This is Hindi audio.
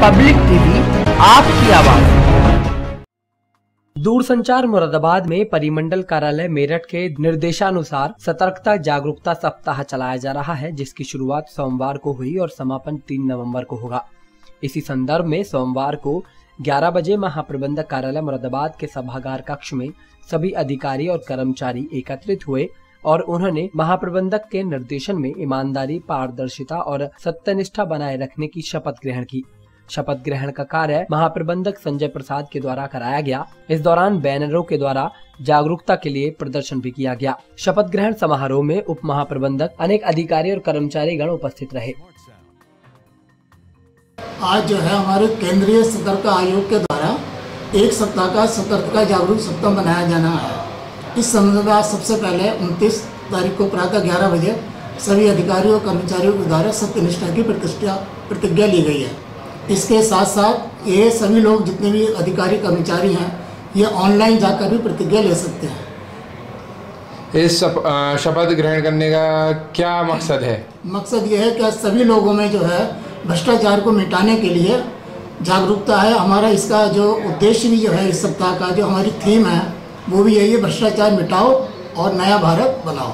पब्लिक टीवी, आपकी आवाज़। दूरसंचार मुरादाबाद में परिमंडल कार्यालय मेरठ के निर्देशानुसार सतर्कता जागरूकता सप्ताह चलाया जा रहा है, जिसकी शुरुआत सोमवार को हुई और समापन तीन नवंबर को होगा। इसी संदर्भ में सोमवार को 11 बजे महाप्रबंधक कार्यालय मुरादाबाद के सभागार कक्ष में सभी अधिकारी और कर्मचारी एकत्रित हुए और उन्होंने महाप्रबंधक के निर्देशन में ईमानदारी, पारदर्शिता और सत्यनिष्ठा बनाए रखने की शपथ ग्रहण की। शपथ ग्रहण का कार्य महाप्रबंधक संजय प्रसाद के द्वारा कराया गया। इस दौरान बैनरों के द्वारा जागरूकता के लिए प्रदर्शन भी किया गया। शपथ ग्रहण समारोह में उप महाप्रबंधक अनेक अधिकारी और कर्मचारी गण उपस्थित रहे। आज जो है हमारे केंद्रीय सतर्कता आयोग के द्वारा एक सप्ताह का सतर्कता जागरूक सप्ताह मनाया जाना है। इस संबंध में आज सबसे पहले 29 तारीख को प्रातः 11 बजे सभी अधिकारियों और कर्मचारियों के द्वारा सत्यनिष्ठा की प्रतिष्ठा प्रतिज्ञा ली गई है। इसके साथ साथ ये सभी लोग जितने भी अधिकारी कर्मचारी हैं ये ऑनलाइन जाकर भी प्रतिज्ञा ले सकते हैं। इस शपथ ग्रहण करने का क्या मकसद है? मकसद ये है कि सभी लोगों में जो है भ्रष्टाचार को मिटाने के लिए जागरूकता है। हमारा इसका जो उद्देश्य भी जो है इस सप्ताह का जो हमारी थीम है वो भी यही है भ्रष्टाचार मिटाओ और नया भारत बनाओ।